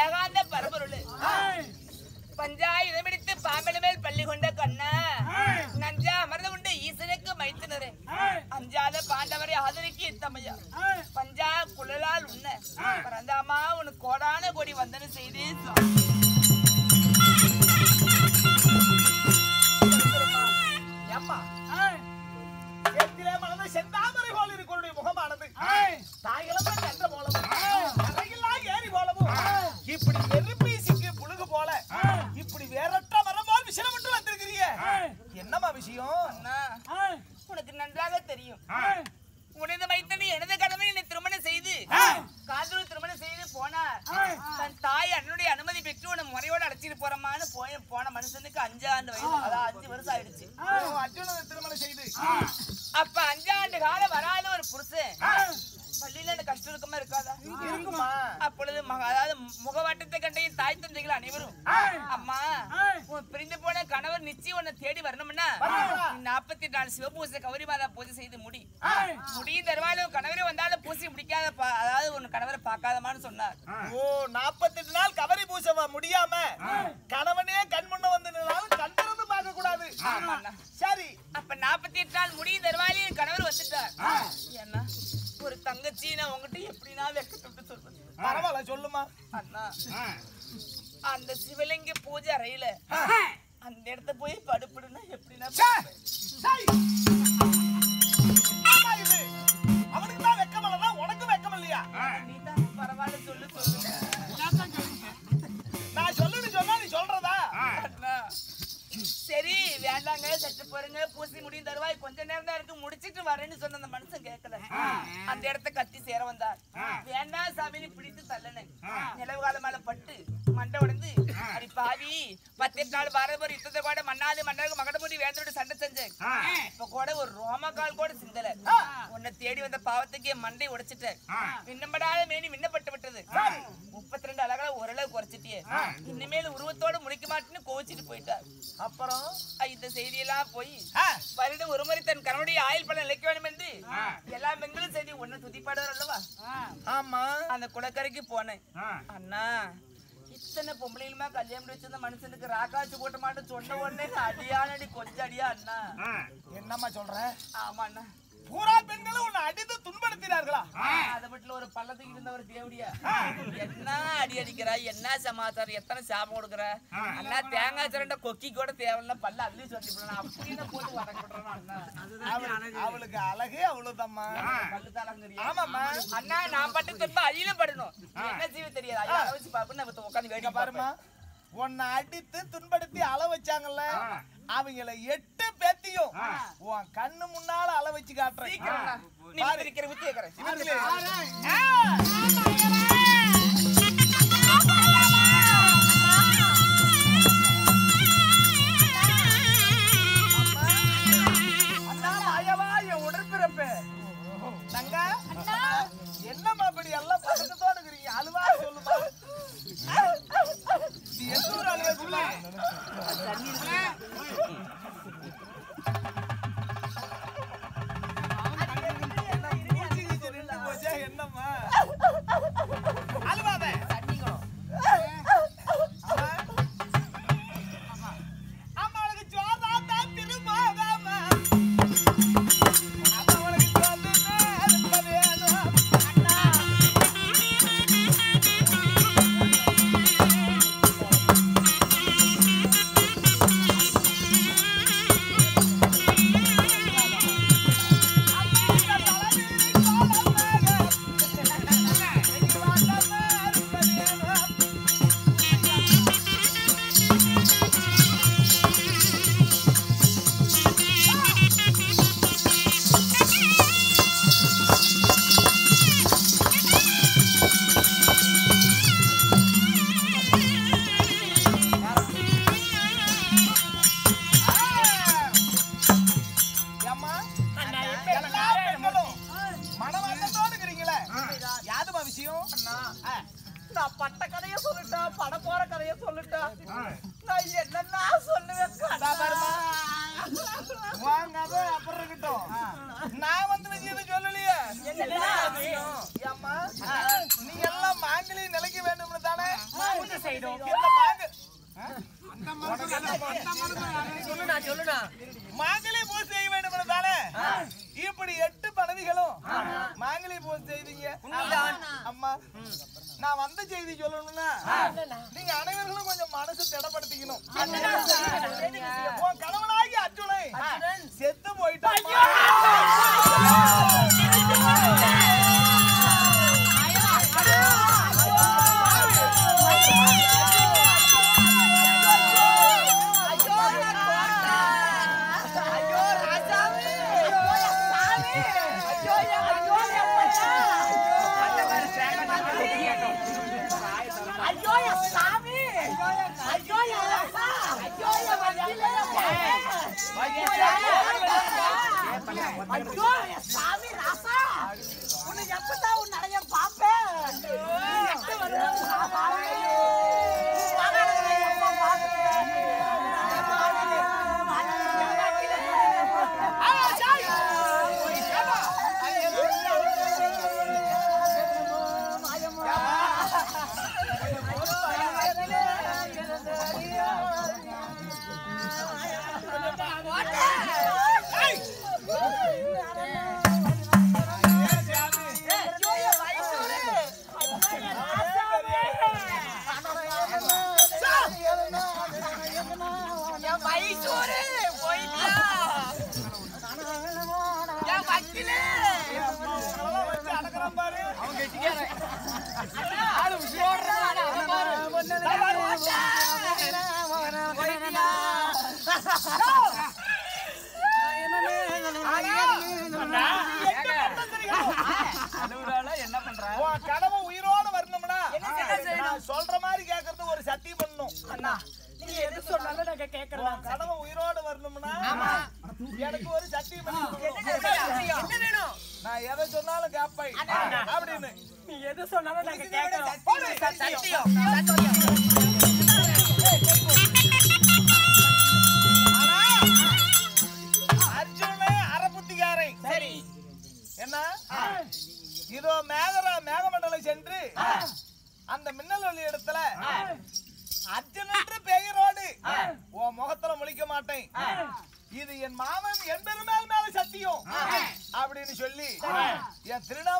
ஏகாந்த பரபொருள் பஞ்சாயுதம் இடித்து பாம்பல மேல் பள்ளி கொண்ட கண்ணா நஞ்சா அமர்ந்து கொண்டு ஈசனுக்கு மைத்தினரே அஞ்சாத பாண்டவரை ஆதரிக்கு இத்தமையா பஞ்சா குழலால் உண்ண பரந்தாமா உனக்கு கோடான கொடி வந்தன செய்தே நாற்பத்தி நாலு சிவபூசை கௌரி மாதா பூஜை செய்து முடி. முடியும் தருவாலும் கணவரே வந்தாலும் பூசி முடிக்காத பா- அதாவது உன் கணவரை பார்க்காதமான்னு சொன்னார். ஓ நாற்பத்தெட்டு நாள் கவரி பூசவா? முடியாம? கணவனே கண் முன்ன வந்து நின்னாலும் கண் திறந்து பார்க்க கூடாது ஆமாண்ணா. சரி. அப்ப நாற்பத்தி எட்டு நாள் முடியும் தருவாலி என் கணவர் வந்துட்டார். என்ன ஒரு தங்கச்சி நான் உங்ககிட்ட எப்படின்னா வெக்கத்துட்டு சொல்றது பரவாயில்ல சொல்லுமா. அண்ணா அந்த சிவலிங்க பூஜை அறையில அந்த இடத்த போய் படுப்பிடுனா எப்படின்னா சரி. என்னம்மா இது? அவனுக்கு தான் வெக்கம் இல்லைன்னா உனக்கும் வெக்கம் இல்லையா? நீ தான் பரவாயில்ல சொல்லு சொல்லு நான் சொல்லுன்னு சொன்னா நீ சொல்றதா? அண்ணா, சரி வேண்டாங்க சற்று போருங்க பூசி முடியும் தருவாய். கொஞ்ச நேரம் தான் இருக்கு முடிச்சிட்டு வரேன்னு சொன்ன அந்த மனுஷன் கேட்கல அந்த இடத்த கத்தி சேர வந்தார். வேண்டாம் சாமினி பிடித்து தள்ளனேன். நிலவு காலம் மேல பட்டு மண்டை அடி பாவி. பத்தெட்டு நாள் பாரதபுரம் யுத்தத்தை கூட மண்ணாது மன்னருக்கு மகடமுடி வேந்தோட சண்டை செஞ்சேன். இப்ப கூட ஒரு ரோமக்கால் கூட சிந்தல. உன்னை தேடி வந்த பாவத்துக்கு மண்டை உடைச்சிட்டேன். விண்ணப்படாத மேனி விண்ணப்பட்டு விட்டது. முப்பத்தி ரெண்டு அழகால ஓரளவு குறைச்சிட்டியே. இனிமேல் உருவத்தோட முடிக்க மாட்டேன்னு கோவிச்சிட்டு போயிட்டார். அப்புறம்? இந்த செய்தியெல்லாம் போய் ஆ, வருடம் ஒருமுறை தன் கணவனுடைய ஆயுள் பலன் இழைக்க வேண்டும் என்று எல்லா பெண்களும் செய்தி ஒண்ணு துதிப்பாடுவார் அல்லவா? ஆமா. அந்த குளக்கரைக்கு போனேன். அண்ணா இத்தனை பொம்பளைகளுமா கல்யாணம் வச்சிருந்த மனுஷனுக்கு ராக்காச்சு போட்ட மாட்டேன் சொன்ன உடனே அடியானடி கொஞ்சம் அடியா அண்ணா என்னம்மா சொல்ற ஆமா அண்ணா பூரா பெண்களும் உன்னை அடித்து துன்படுத்தினார்களா அதை மட்டும் ஒரு பள்ளத்துக்கு இருந்த ஒரு தேவடியா என்ன அடி அடிக்கிறா என்ன சமாச்சாரம் எத்தனை சாபம் கொடுக்குற அண்ணா தேங்காய் சிரண்ட கொக்கி கூட தேவையில்ல பல்ல அள்ளி சொல்லி அப்படின்னு போட்டு வதக்கிடுறான் அண்ணா அவளுக்கு அழகே அவ்வளவுதாம்மா. ஆமாம்மா. அண்ணா நான் பட்டு துன்பம் அழியிலும் படணும். என்ன செய்ய தெரியாது. அதை வச்சு பாப்பேன் நம்ம உட்காந்து வேடிக்கை பாருமா பாருமா உன்னை அடித்து துன்படுத்தி அள வச்சாங்கல்ல அவங்கள எட்டு பேத்தியும் உன் கண்ணு முன்னால அள வச்சு காட்டுறேன். விஷயம்? நான் பட்ட கதைய சொல்லட்டா பட போற கதைய சொல்லட்டா நான் என்னன்னா சொல்லுவேன் கதை அப்புறம் இருக்கட்டும். நான் வந்து விஷயத்தை சொல்லலையே. ஏம்மா? நீ எல்லாம் மாங்கலி நிலைக்க வேண்டும்னு தானே? இந்த மாங்க- ஆ? சொல்லுடா சொல்லுடா மாங்கலி பூஜை செய்ய வேண்டும் தானே இப்படி எட்டு பதவிகளும் மாங்கலி பூஜை செய்தீங்க அம்மா நான் வந்த செய்தி சொல்லணும்னா நீங்க அனைவர்களும் கொஞ்சம் மனசு திடப்படுத்திக்கணும். கணவனாகி அர்ஜுனை செத்து போயிட்டான். கனவு உயிரோட வரணும்னா சொல்ற மாதிரி கேக்குறது ஒரு சத்தியம் பண்ணணும் உன் கனவு உயிரோட வரணும்னா எனக்கு ஒரு சத்தியம் பண்ணணும் நான் எதை சொன்னாலும் கேப்பை அப்படின்னு நீ எது சொன்னாலும் நாங்க கேட்கறோம். போடு, சத்தியம். ஆனா, அர்ஜுனனே அறப்புத்திகாரை சரி. என்ன? இதோ மேகர மேகமண்டலம் சென்று அந்த மின்னல் ஒளி இடத்துல அர்ஜுனன்ற பெயரோடு உன் முகத்துல முழிக்க மாட்டேன். இது என் மாமன் என் பெருமாள் மேல சத்தியம் அப்படின்னு சொல்லி என் திருநாமத்து